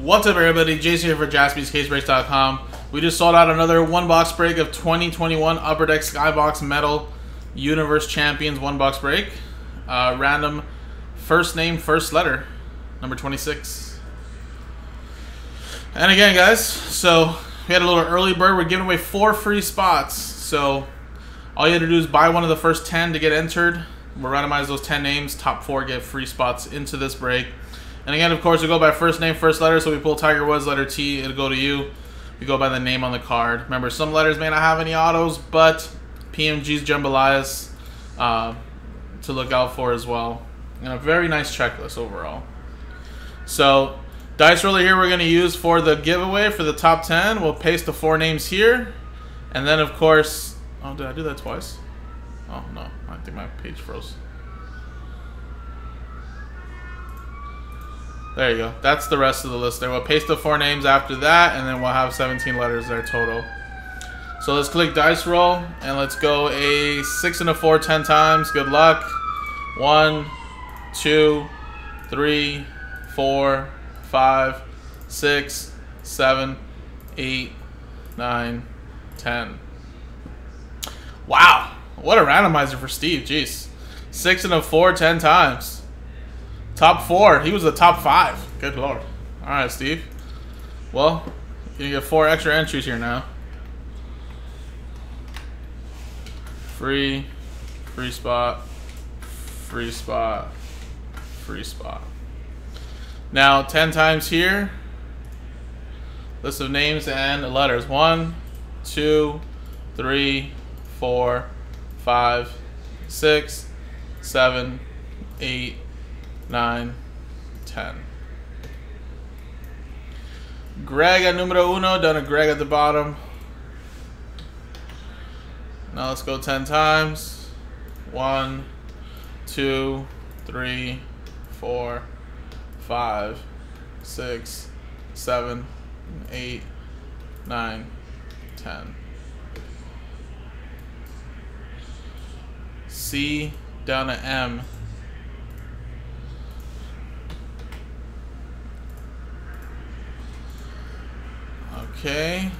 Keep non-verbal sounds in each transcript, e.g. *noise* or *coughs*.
What's up, everybody? Jason here for JaspysCaseBreaks.com. We just sold out another one box break of 2021 Upper Deck Skybox Metal Universe Champions one box break. Uh, random first name, first letter, number 26. And again, guys, so we had a little early bird. We're giving away four free spots. So all you have to do is buy one of the first 10 to get entered. We'll randomize those 10 names. Top four get free spots into this break. And again, of course, we go by first name, first letter. So we pull Tiger Woods, letter T, it'll go to you. We go by the name on the card. Remember, some letters may not have any autos, but PMG's jambalayas uh, to look out for as well. And a very nice checklist overall. So, dice roller here we're going to use for the giveaway for the top 10. We'll paste the four names here. And then, of course... Oh, did I do that twice? Oh, no. I think my page froze. There you go. That's the rest of the list there. We'll paste the four names after that, and then we'll have 17 letters there total. So let's click dice roll, and let's go a 6 and a 4 10 times. Good luck. One, two, three, four, five, six, seven, eight, nine, ten. Wow. What a randomizer for Steve. Jeez. 6 and a 4 10 times. Top four. He was the top five. Good lord. All right, Steve. Well, you get four extra entries here now. Free, free spot, free spot, free spot. Now, 10 times here. List of names and letters. One, two, three, four, five, six, seven, eight, 9, 10. Greg at numero uno, done a Greg at the bottom. Now let's go 10 times. 1, 2, 3, 4, 5, 6, 7, 8, 9, 10. C down to M. Okay.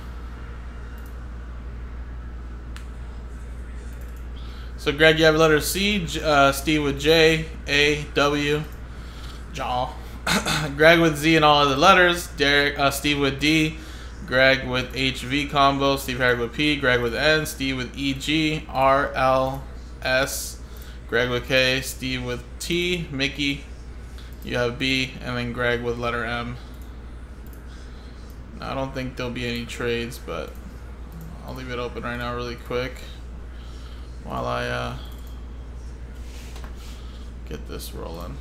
So Greg, you have letter C. Uh, Steve with J, A, W, Jaw. *coughs* Greg with Z and all other letters. Derek, uh, Steve with D. Greg with HV combo. Steve Harry with P. Greg with N. Steve with E, G, R, L, S. Greg with K. Steve with T. Mickey. You have B, and then Greg with letter M. I don't think there'll be any trades, but I'll leave it open right now really quick while I uh, get this rolling.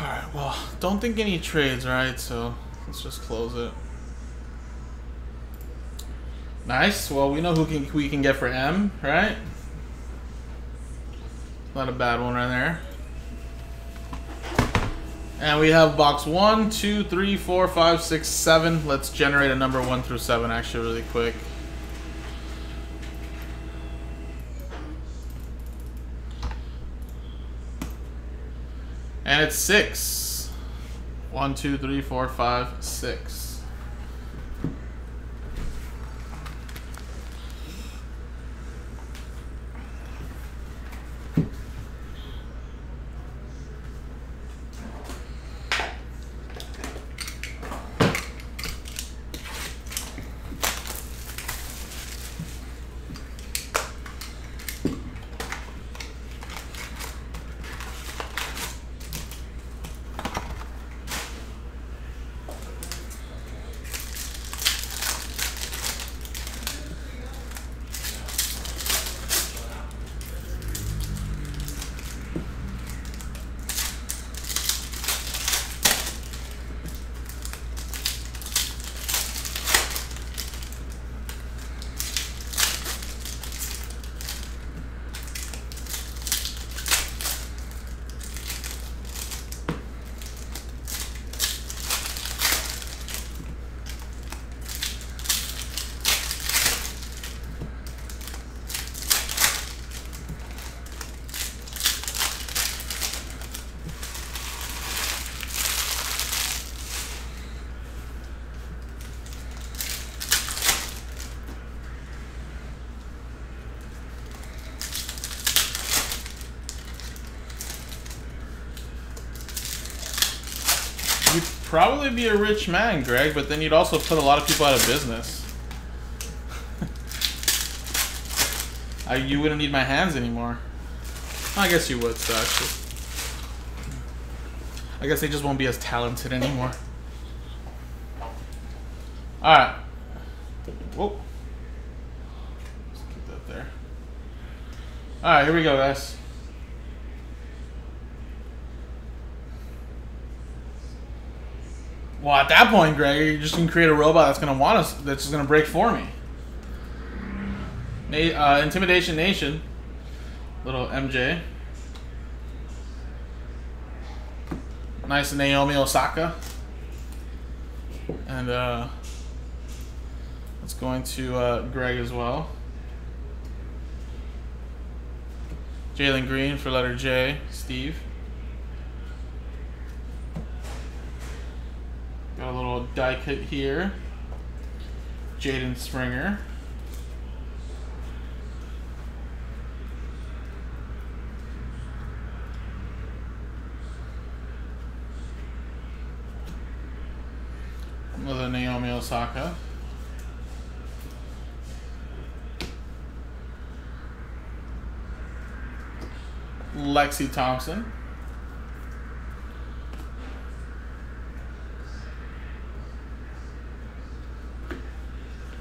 Alright, well, don't think any trades, right? So let's just close it. Nice. Well, we know who can we can get for M, right? Not a bad one right there. And we have box one, two, three, four, five, six, seven. Let's generate a number one through seven actually really quick. And it's six. One, two, three, four, five, six. Probably be a rich man, Greg, but then you'd also put a lot of people out of business. *laughs* I, you wouldn't need my hands anymore. I guess you would, so actually. I guess they just won't be as talented anymore. Alright. Whoa. Let's keep that there. Alright, here we go, guys. Well, at that point, Greg, you're just gonna create a robot that's gonna want us, that's just gonna break for me. Na uh, Intimidation Nation, little MJ. Nice Naomi Osaka. And uh, let's go into uh, Greg as well. Jalen Green for letter J, Steve. Got a little die cut here. Jaden Springer. Another Naomi Osaka. Lexi Thompson.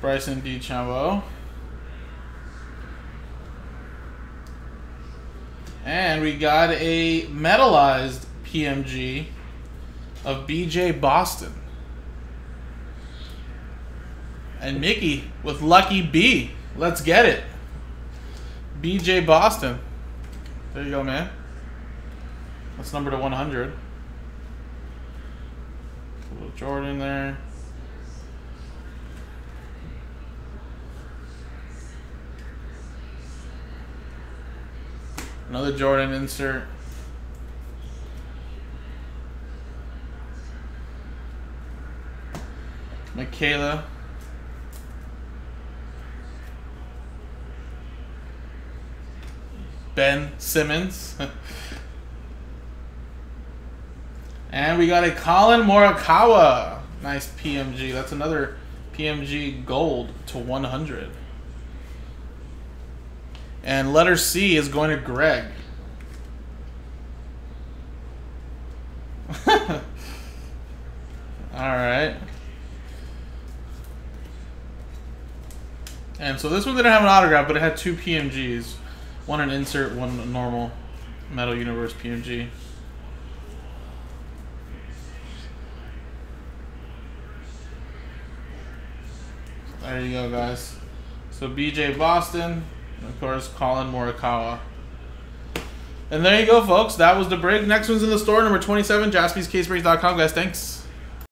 Bryson DeChambeau. And we got a metalized PMG of BJ Boston. And Mickey with Lucky B. Let's get it. BJ Boston. There you go, man. That's number to 100. A little Jordan there. Another Jordan insert. Michaela. Ben Simmons. *laughs* and we got a Collin Morikawa. Nice PMG. That's another PMG gold to 100. And letter C is going to Greg. *laughs* Alright. And so this one didn't have an autograph, but it had two PMGs. One an insert, one a normal Metal Universe PMG. There you go, guys. So BJ Boston, of course, Collin Morikawa. And there you go, folks. That was the break. Next one's in the store, number 27, jaspyscasebreaks.com, guys. Thanks.